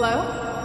Hello?